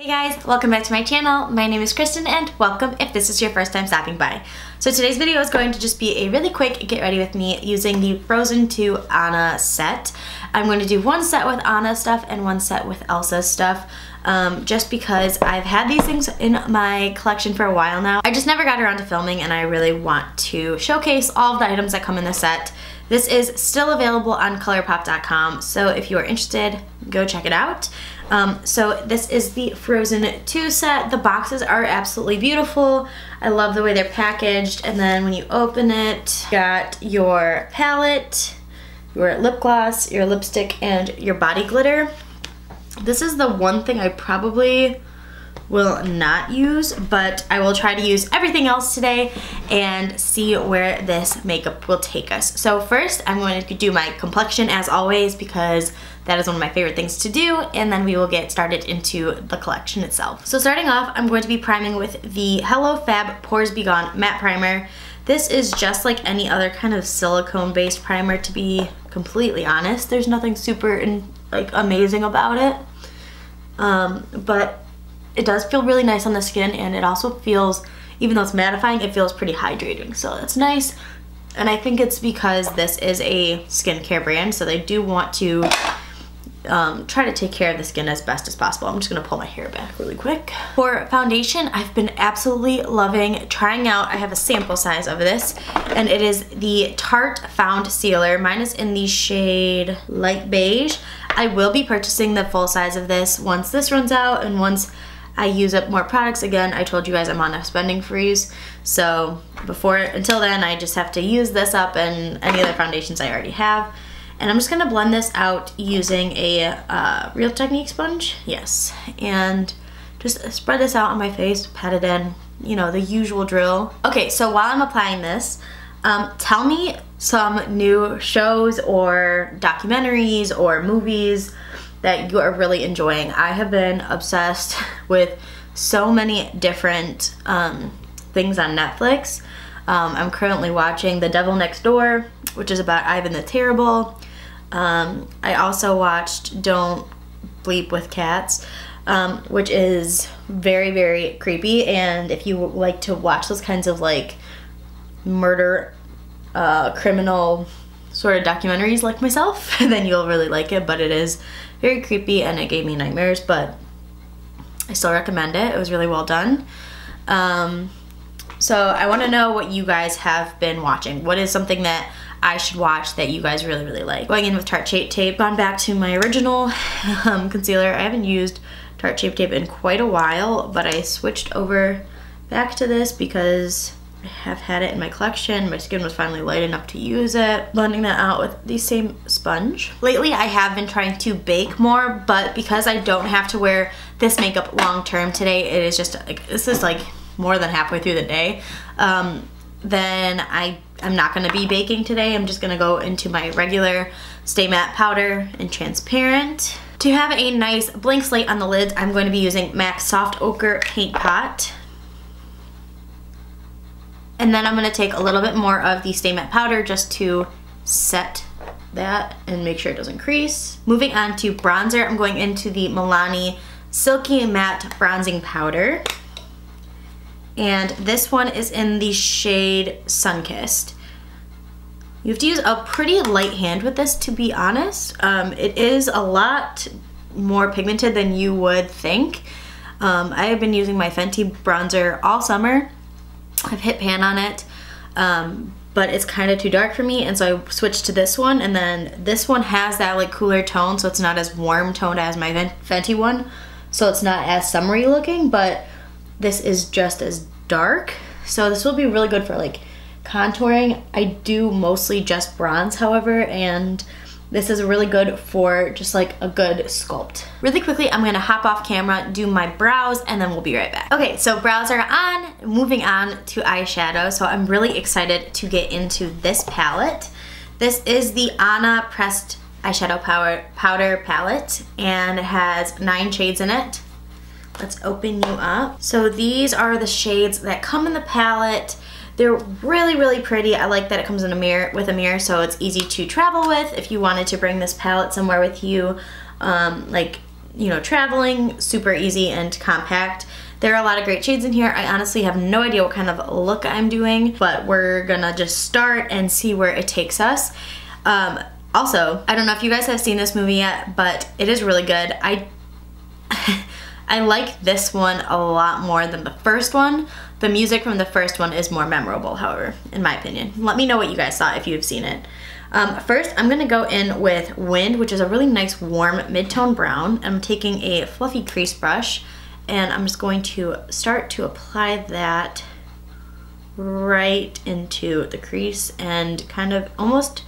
Hey guys, welcome back to my channel. My name is Kristen and welcome if this is your first time stopping by. So today's video is going to just be a really quick get ready with me using the Frozen 2 Anna set. I'm going to do one set with Anna stuff and one set with Elsa stuff. Um, just because I've had these things in my collection for a while now. I just never got around to filming and I really want to showcase all of the items that come in the set. This is still available on ColourPop.com, so if you are interested, go check it out. Um, so this is the Frozen 2 set. The boxes are absolutely beautiful. I love the way they're packaged. And then when you open it, you got your palette, your lip gloss, your lipstick, and your body glitter. This is the one thing I probably will not use, but I will try to use everything else today and see where this makeup will take us. So first, I'm going to do my complexion as always because that is one of my favorite things to do, and then we will get started into the collection itself. So starting off, I'm going to be priming with the Hello Fab Pores Be Gone Matte Primer. This is just like any other kind of silicone-based primer, to be completely honest. There's nothing super like amazing about it. Um, but it does feel really nice on the skin and it also feels, even though it's mattifying, it feels pretty hydrating. So that's nice. And I think it's because this is a skincare brand, so they do want to um, try to take care of the skin as best as possible. I'm just gonna pull my hair back really quick. For foundation, I've been absolutely loving trying out, I have a sample size of this, and it is the Tarte Foundcealer. Mine is in the shade Light Beige. I will be purchasing the full size of this once this runs out and once I use up more products. Again, I told you guys I'm on a spending freeze. So before, until then, I just have to use this up and any other foundations I already have. And I'm just gonna blend this out using a uh, Real Technique sponge. Yes, and just spread this out on my face, pat it in, you know, the usual drill. Okay, so while I'm applying this, um, tell me some new shows or documentaries or movies that you are really enjoying. I have been obsessed with so many different um, things on Netflix. Um, I'm currently watching The Devil Next Door, which is about Ivan the Terrible. Um, I also watched Don't Bleep with Cats, um, which is very, very creepy. And if you like to watch those kinds of like murder, uh, criminal sort of documentaries like myself, then you'll really like it. But it is very creepy and it gave me nightmares, but I still recommend it. It was really well done. Um, so I want to know what you guys have been watching. What is something that I should watch that you guys really, really like? Going in with Tarte Shape Tape. Gone back to my original um, concealer. I haven't used Tarte Shape Tape in quite a while, but I switched over back to this because have had it in my collection. My skin was finally light enough to use it. Blending that out with the same sponge. Lately, I have been trying to bake more, but because I don't have to wear this makeup long term today, it is just like, this is like more than halfway through the day. Um, then I, I'm not gonna be baking today. I'm just gonna go into my regular Stay Matte powder and transparent. To have a nice blank slate on the lids, I'm going to be using MAC Soft Ochre Paint Pot. And then I'm gonna take a little bit more of the Stay Matte powder just to set that and make sure it doesn't crease. Moving on to bronzer, I'm going into the Milani Silky Matte Bronzing Powder. And this one is in the shade Sunkissed. You have to use a pretty light hand with this to be honest. Um, it is a lot more pigmented than you would think. Um, I have been using my Fenty bronzer all summer I've hit pan on it, um, but it's kind of too dark for me, and so I switched to this one, and then this one has that like cooler tone, so it's not as warm toned as my Fenty one, so it's not as summery looking, but this is just as dark, so this will be really good for like contouring. I do mostly just bronze, however, and this is really good for just like a good sculpt. Really quickly, I'm gonna hop off camera, do my brows, and then we'll be right back. Okay, so brows are on, moving on to eyeshadow. So I'm really excited to get into this palette. This is the Anna Pressed Eyeshadow Powder, powder Palette, and it has nine shades in it. Let's open you up. So these are the shades that come in the palette. They're really, really pretty. I like that it comes in a mirror with a mirror so it's easy to travel with if you wanted to bring this palette somewhere with you, um, like you know, traveling, super easy and compact. There are a lot of great shades in here. I honestly have no idea what kind of look I'm doing, but we're gonna just start and see where it takes us. Um, also, I don't know if you guys have seen this movie yet, but it is really good. I I like this one a lot more than the first one. The music from the first one is more memorable, however, in my opinion. Let me know what you guys thought if you've seen it. Um, first, I'm gonna go in with Wind, which is a really nice warm mid-tone brown. I'm taking a fluffy crease brush and I'm just going to start to apply that right into the crease and kind of almost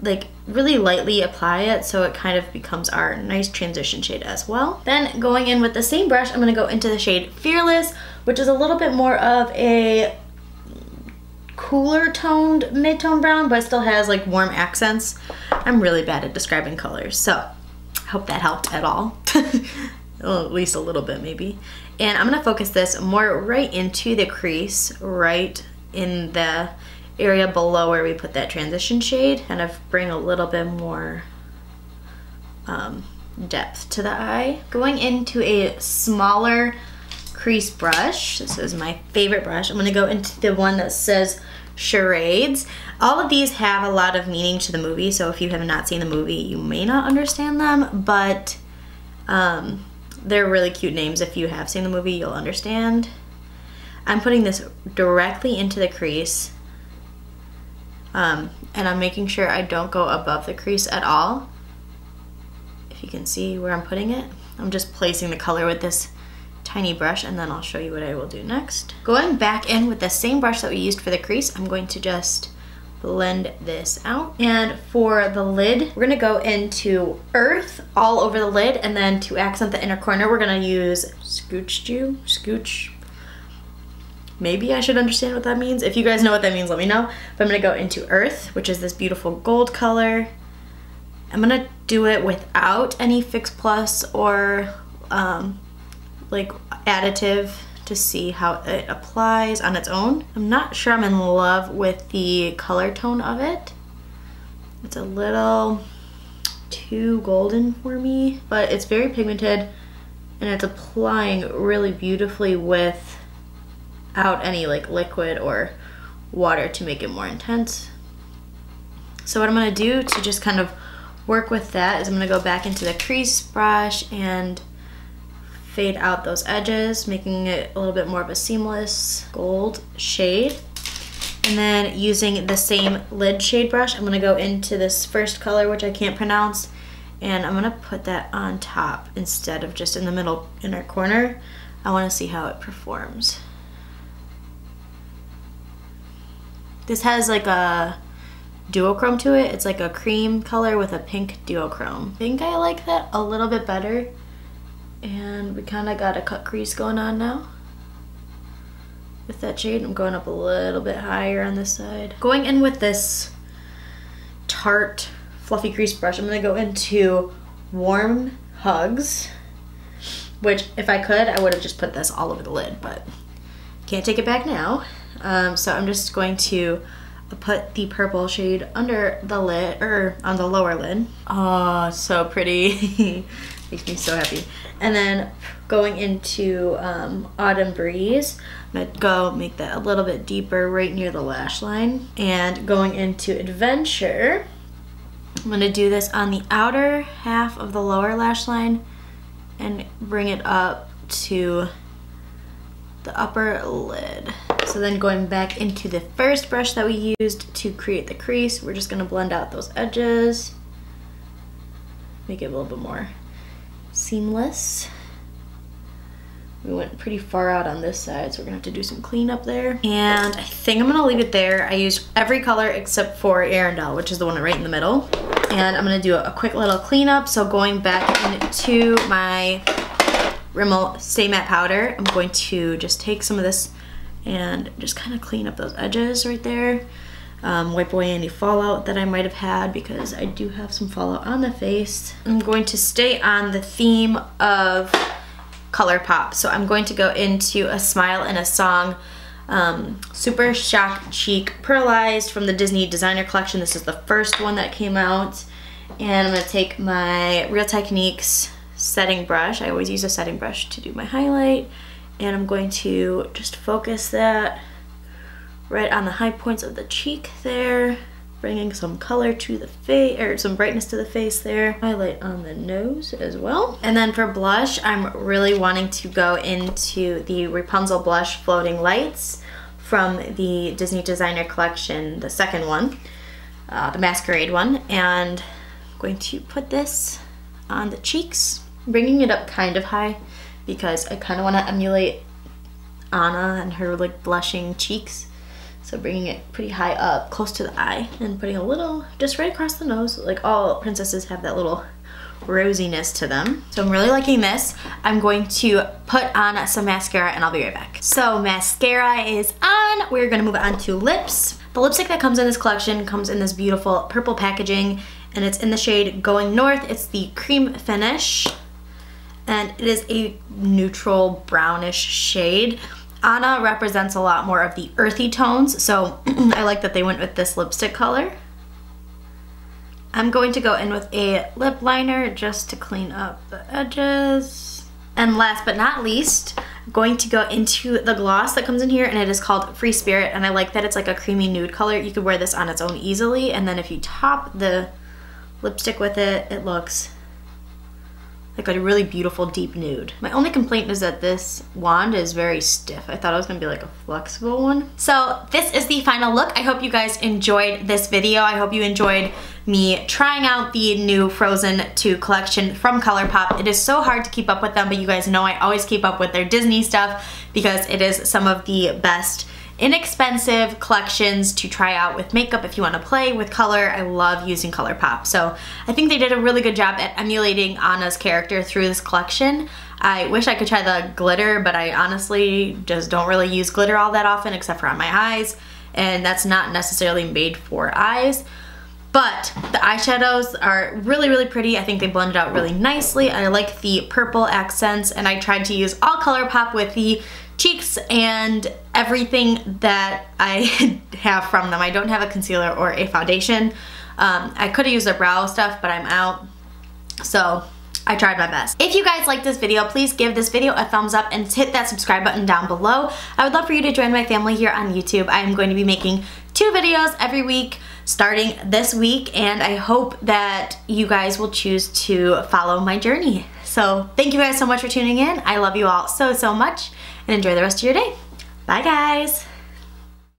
like really lightly apply it so it kind of becomes our nice transition shade as well. Then going in with the same brush, I'm gonna go into the shade Fearless, which is a little bit more of a cooler toned mid-tone brown, but still has like warm accents. I'm really bad at describing colors, so hope that helped at all. well, at least a little bit maybe. And I'm gonna focus this more right into the crease, right in the area below where we put that transition shade, kind of bring a little bit more um, depth to the eye. Going into a smaller crease brush, this is my favorite brush, I'm gonna go into the one that says charades. All of these have a lot of meaning to the movie, so if you have not seen the movie, you may not understand them, but um, they're really cute names. If you have seen the movie, you'll understand. I'm putting this directly into the crease. Um, and I'm making sure I don't go above the crease at all. If you can see where I'm putting it. I'm just placing the color with this tiny brush and then I'll show you what I will do next. Going back in with the same brush that we used for the crease, I'm going to just blend this out. And for the lid, we're gonna go into Earth all over the lid, and then to accent the inner corner, we're gonna use Scooch Dew, Scooch. Maybe I should understand what that means. If you guys know what that means, let me know. But I'm gonna go into Earth, which is this beautiful gold color. I'm gonna do it without any Fix Plus or um, like additive to see how it applies on its own. I'm not sure I'm in love with the color tone of it. It's a little too golden for me, but it's very pigmented and it's applying really beautifully without any like liquid or water to make it more intense. So what I'm gonna do to just kind of work with that is I'm gonna go back into the crease brush and fade out those edges, making it a little bit more of a seamless gold shade. And then using the same lid shade brush, I'm gonna go into this first color, which I can't pronounce, and I'm gonna put that on top instead of just in the middle inner corner. I wanna see how it performs. This has like a duochrome to it. It's like a cream color with a pink duochrome. I think I like that a little bit better and we kind of got a cut crease going on now. With that shade, I'm going up a little bit higher on this side. Going in with this Tarte fluffy crease brush, I'm gonna go into Warm Hugs, which if I could, I would have just put this all over the lid, but can't take it back now. Um, so I'm just going to put the purple shade under the lid, or on the lower lid. Oh, so pretty. Makes me so happy. And then going into um, Autumn Breeze, I'm gonna go make that a little bit deeper right near the lash line. And going into Adventure, I'm gonna do this on the outer half of the lower lash line and bring it up to the upper lid. So then going back into the first brush that we used to create the crease, we're just gonna blend out those edges, make it a little bit more seamless. We went pretty far out on this side, so we're gonna have to do some cleanup there. And I think I'm gonna leave it there. I used every color except for Arendelle, which is the one right in the middle. And I'm gonna do a quick little cleanup. So going back into my Rimmel Stay Matte Powder, I'm going to just take some of this and just kind of clean up those edges right there um, wipe away any fallout that I might have had because I do have some fallout on the face. I'm going to stay on the theme of ColourPop. So I'm going to go into A Smile and a Song um, Super Shock Cheek Pearlized from the Disney Designer Collection. This is the first one that came out. And I'm going to take my Real Techniques setting brush. I always use a setting brush to do my highlight. And I'm going to just focus that right on the high points of the cheek there bringing some color to the face, or some brightness to the face there. Highlight on the nose as well. And then for blush, I'm really wanting to go into the Rapunzel Blush Floating Lights from the Disney Designer Collection, the second one, uh, the Masquerade one. And I'm going to put this on the cheeks, bringing it up kind of high because I kind of want to emulate Anna and her like blushing cheeks. So bringing it pretty high up, close to the eye, and putting a little, just right across the nose. Like all princesses have that little rosiness to them. So I'm really liking this. I'm going to put on some mascara and I'll be right back. So mascara is on. We're gonna move on to lips. The lipstick that comes in this collection comes in this beautiful purple packaging and it's in the shade Going North. It's the cream finish and it is a neutral brownish shade. Anna represents a lot more of the earthy tones, so I like that they went with this lipstick color. I'm going to go in with a lip liner just to clean up the edges. And last but not least, I'm going to go into the gloss that comes in here and it is called Free Spirit and I like that it's like a creamy nude color. You could wear this on its own easily and then if you top the lipstick with it, it looks like a really beautiful deep nude. My only complaint is that this wand is very stiff. I thought it was gonna be like a flexible one. So this is the final look. I hope you guys enjoyed this video. I hope you enjoyed me trying out the new Frozen 2 collection from ColourPop. It is so hard to keep up with them, but you guys know I always keep up with their Disney stuff because it is some of the best inexpensive collections to try out with makeup if you want to play with color. I love using ColourPop. So I think they did a really good job at emulating Anna's character through this collection. I wish I could try the glitter, but I honestly just don't really use glitter all that often except for on my eyes. And that's not necessarily made for eyes. But the eyeshadows are really, really pretty. I think they blended out really nicely. I like the purple accents and I tried to use all ColourPop with the cheeks and everything that I have from them. I don't have a concealer or a foundation. Um, I could have used their brow stuff, but I'm out. So I tried my best. If you guys like this video, please give this video a thumbs up and hit that subscribe button down below. I would love for you to join my family here on YouTube. I am going to be making two videos every week starting this week and I hope that you guys will choose to follow my journey. So thank you guys so much for tuning in. I love you all so, so much and enjoy the rest of your day. Bye guys.